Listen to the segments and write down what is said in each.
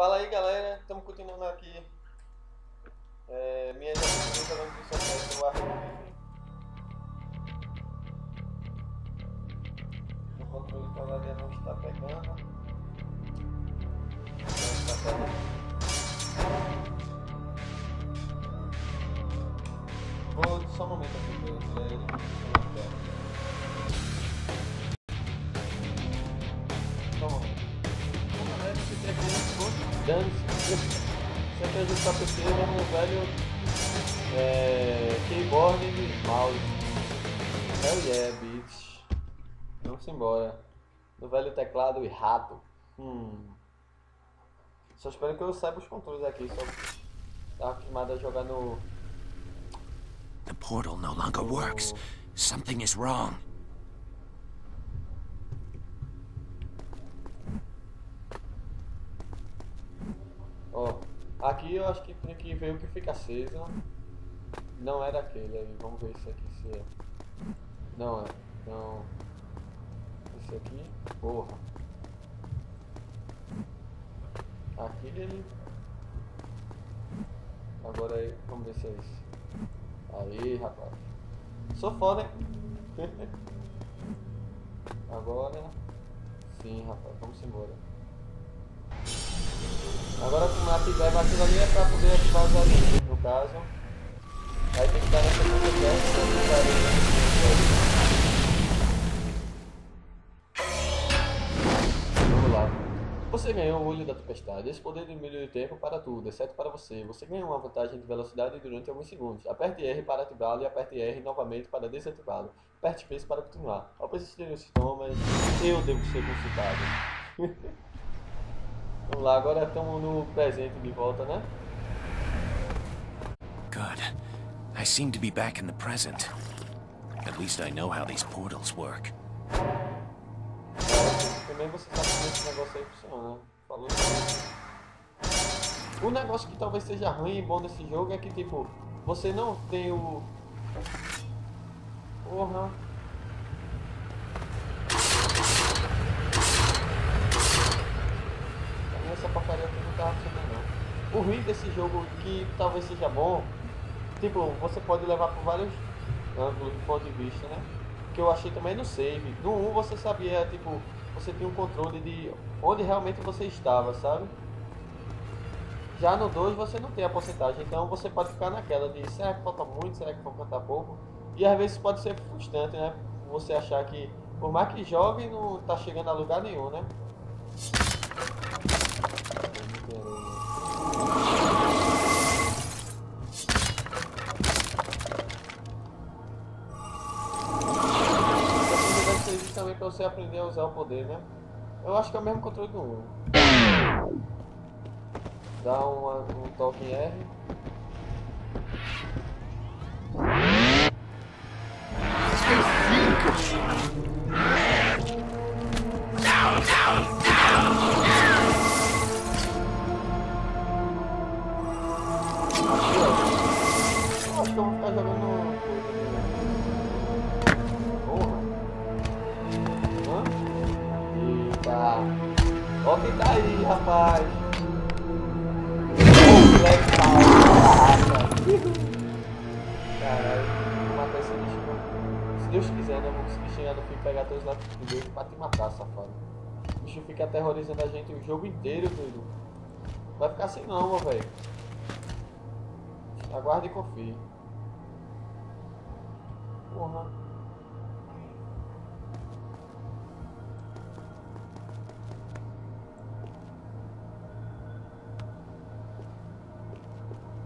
Fala aí galera, estamos continuando aqui. É, minha gente jogando com o no Arrow O controle todavia não. Não está pegando. Vou só um momento aqui para tirar ele. Dane-se. Sempre a gente tá pesquisando no velho é, keyboard e mouse. Hell yeah, bitch. Vamos embora. No velho teclado e rato. Hum. Só espero que eu saiba os controles aqui. Só tá acostumado a jogar no. The portal no longer works. Something is wrong. Ó, aqui eu acho que tem que ver o que fica aceso. Não era aquele aí, vamos ver isso aqui se é. Não é, não. Esse aqui, porra. Aqui ele. Agora aí, vamos ver se é esse. Aí, rapaz. Sou foda, hein? Agora. Sim, rapaz, vamos embora. Agora com o tiver aquilo ali é para poder ativar os aliens, no caso. Aí tem que estar nessa segunda teste Vamos lá. Você ganhou o olho da tempestade. Esse poder diminui o tempo para tudo, exceto para você. Você ganha uma vantagem de velocidade durante alguns segundos. Aperte R para ativá-lo e aperte R novamente para desativá-lo. Aperte Space para continuar. Ao persistirem os sintomas, eu devo ser consultado. Vamos lá, agora estamos no presente de volta, né? Good. I seem to be back in the present. At least I know how these portals work. Também você sabe como esse negócio aí funciona, né? Falou O negócio que talvez seja ruim e bom desse jogo é que, tipo, você não tem o... Porra... essa porcaria aqui não tava funcionando não. Ruim desse jogo, que talvez seja bom, tipo, você pode levar por vários ângulos do ponto de vista, né? Que eu achei também no save. No 1 você sabia, tipo, você tinha um controle de onde realmente você estava, sabe? Já no 2 você não tem a porcentagem, então você pode ficar naquela de será que falta muito, será que falta pouco? E às vezes pode ser frustrante, né? Você achar que por mais que jogue não tá chegando a lugar nenhum, né? Também para você aprender a usar o poder, né? Eu acho que é o mesmo controle do 1. Dá uma, um toque em R. rapaz. Black Caralho, vou matar esse bicho. Se Deus quiser, né? Vou conseguir chegar no fim e pegar todos lá do Deus pra te matar, safado. O bicho fica aterrorizando a gente o jogo inteiro, doido. Não vai ficar assim não, meu velho. Aguarde e confie. Porra.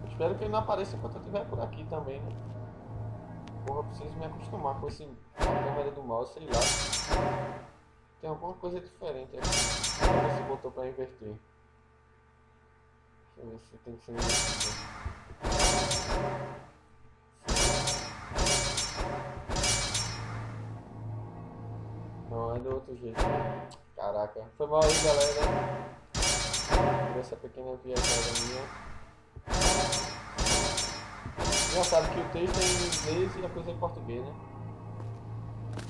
Espero que ele não apareça enquanto eu estiver por aqui também, né? Porra, preciso me acostumar com esse câmera do mouse, sei lá. Tem alguma coisa diferente aqui. Vamos ver se botou pra inverter. Deixa eu ver se tem que ser invertido. É do outro jeito. Caraca. Foi mal aí, galera. Por essa pequena viajada minha. Engraçado que o texto é em inglês e a coisa é em português, né?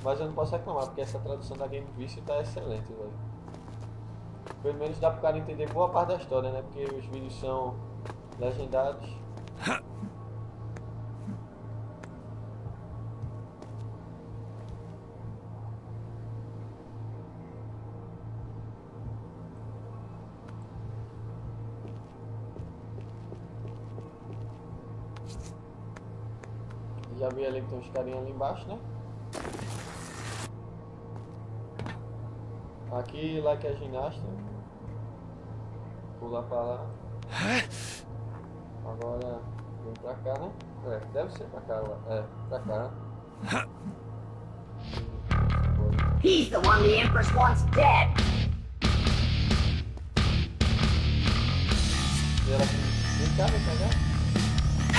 Mas eu não posso reclamar, porque essa tradução da Game Vista tá excelente, velho. Pelo menos dá pro cara entender boa parte da história, né? Porque os vídeos são legendados. Já vi ali que tem uns carinha ali embaixo, né? Aqui, lá que é ginasta. Pular pra lá. Agora, vem pra cá, né? É, deve ser pra cá, lá. é, pra cá. He's the one the Empress wants dead. E ela vem cá, vem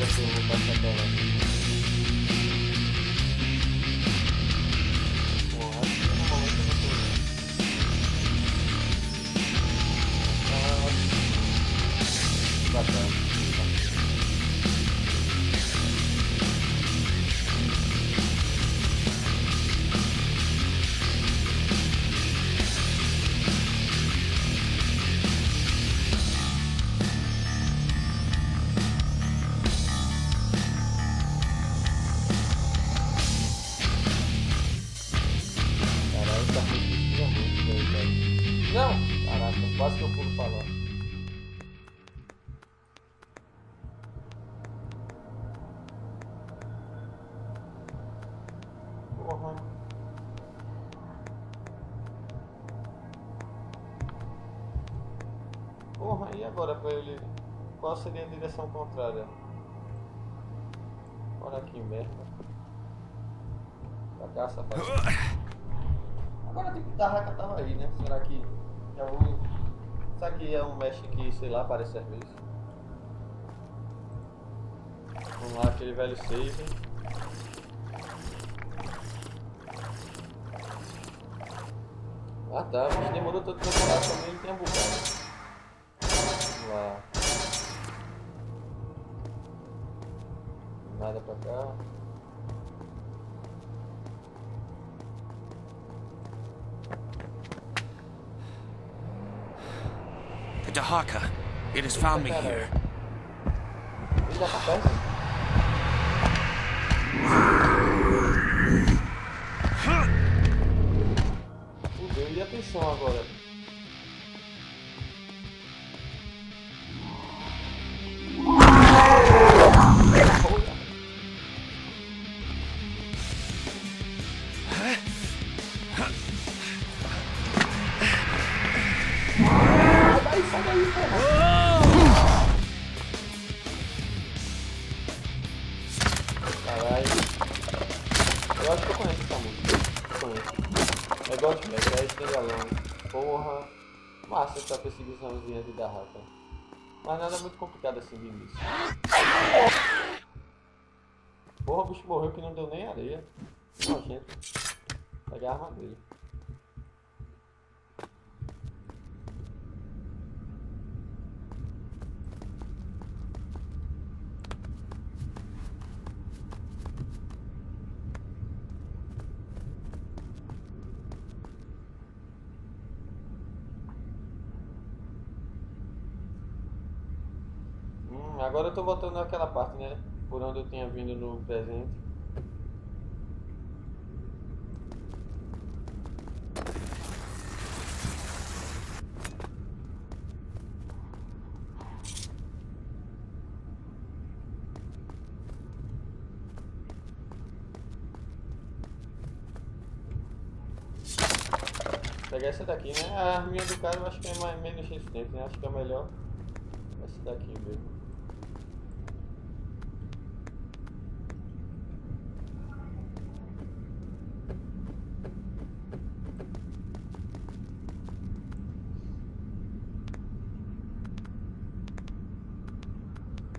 Ou será que eu vou passar Porra, e agora pra ele? Qual seria a direção contrária? Olha que merda. Pra cá, safado. Agora tipo, Tarraca tava aí, né? Será que vou. Será que é um mestre que, sei lá, parece serviço? Vamos lá, aquele velho save. Ah tá, mas demorou tanto pra também, ele tem a bugado. Nada pra cá. The Dahaka. It has found me here. Tá? Fudeu, e atenção agora? Essa perseguiçãozinha de Darrata. Mas nada muito complicado assim de início. Porra, o bicho morreu que não deu nem areia. Nojento. Pegar a arma dele. Agora eu tô voltando naquela parte, né? Por onde eu tinha vindo no presente. Pegar essa daqui, né? A arminha do cara eu acho que é mais, menos resistente, né? Acho que é melhor essa daqui mesmo.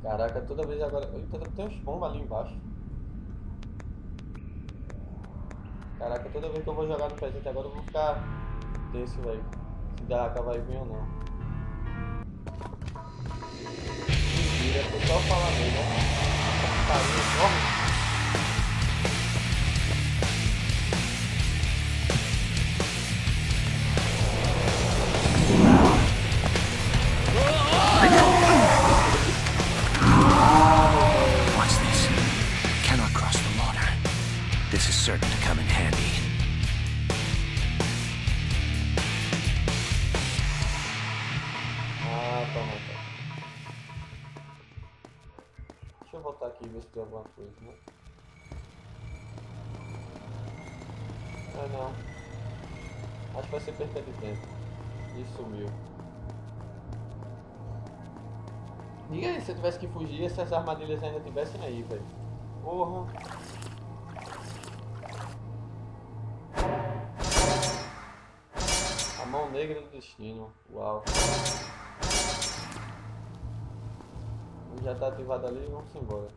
Caraca, toda vez agora. Eita, tem uns pombos ali embaixo. Caraca, toda vez que eu vou jogar no presente agora eu vou ficar tenso, velho. Se Daraka vai vir ou não. Mentira, foi só falar mesmo, ó. Carinha Tá. Deixa eu voltar aqui e ver se tem alguma coisa, né? Ah, não. Acho que vai ser perca de tempo. E sumiu. Diga aí, se eu tivesse que fugir, essas armadilhas ainda tivessem aí, velho. Porra. A mão negra do destino. Uau. Já tá ativado ali, vamos embora.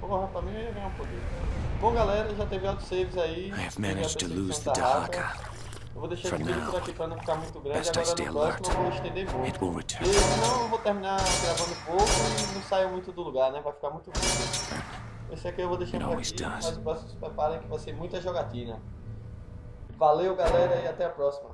Porra, pra mim eu ia ganhar um poder. Bom galera, já teve autosaves aí. I have managed to lose the. Dahaka. Eu vou deixar esse vídeo por aqui pra não ficar muito grande. Agora no próximo eu vou estender muito. Porque senão eu vou terminar gravando pouco e não saio muito do lugar, né? Vai ficar muito vídeo. Esse aqui eu vou deixar por aqui, mas o próximo se preparem que vai ser muita jogatina. Valeu galera e até a próxima.